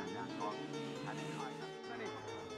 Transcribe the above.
人家说还得ลองอั